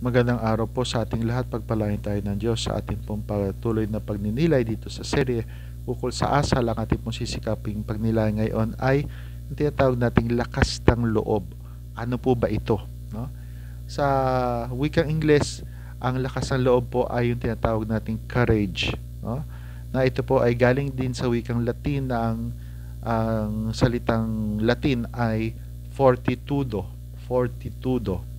Magandang araw po sa ating lahat. Pagpalain tayo ng Diyos sa ating pong patuloy na pagninilay dito sa serye ukol sa asal. Ang ating pong sisikaping pagnilay ngayon ay yung tinatawag nating lakas ng loob. Ano po ba ito? No? Sa wikang Ingles, ang lakas ng loob po ay yung tinatawag nating courage. No? Na ito po ay galing din sa wikang Latin na ang, ang salitang Latin ay fortitudo. Fortitudo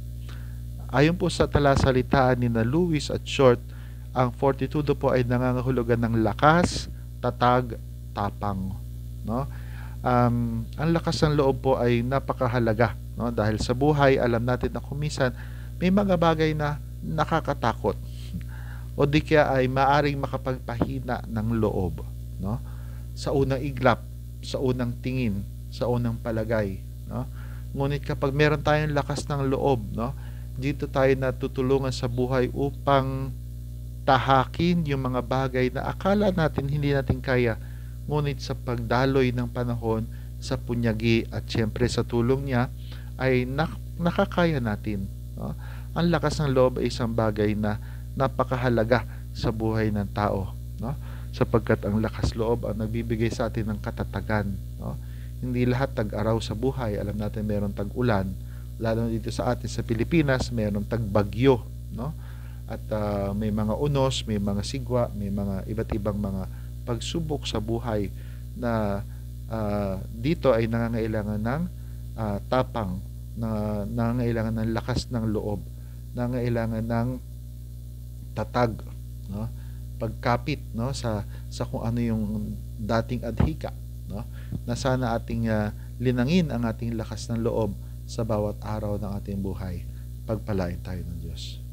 Ayon po sa talasalitaan ni na Lewis at Short, ang fortitudo po ay nangangahulugan ng lakas, tatag, tapang. No? Um, ang lakas ng loob po ay napakahalaga. No? Dahil sa buhay, alam natin na kumisan may mga bagay na nakakatakot o di kaya ay maaring makapagpahina ng loob. No? Sa unang iglap, sa unang tingin, sa unang palagay. No? Ngunit kapag meron tayong lakas ng loob, no? Dito tayo natutulungan sa buhay upang tahakin yung mga bagay na akala natin hindi natin kaya ngunit sa pagdaloy ng panahon sa punyagi at syempre sa tulong niya ay nak- nakakaya natin no? ang lakas ng loob ay isang bagay na napakahalaga sa buhay ng tao no? sapagkat ang lakas loob ang nagbibigay sa atin ng katatagan no? hindi lahat tag-araw sa buhay alam natin meron tag-ulan lalo dito sa atin sa Pilipinas, mayroong tagbagyo, no? At uh, may mga unos, may mga sigwa, may mga iba't ibang mga pagsubok sa buhay na uh, dito ay nangangailangan ng uh, tapang, na nangangailangan ng lakas ng loob, nangangailangan ng tatag, no? Pagkapit, no, sa sa kung ano yung dating adhika, no? Na sana ating uh, linangin ang ating lakas ng loob sa bawat araw ng ating buhay. Pagpalain tayo ng Diyos.